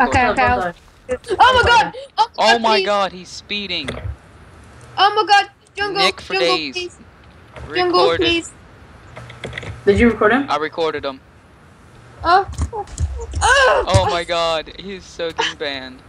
Okay, Don't okay. I'll- die. Oh my god! Oh, Oh my god, he's speeding. Oh my god! Jungle, Nick for jungle, days. please. Jungle, Recorded. please. Did you record him? I recorded him. Oh. Oh. Oh my god, he's so getting banned.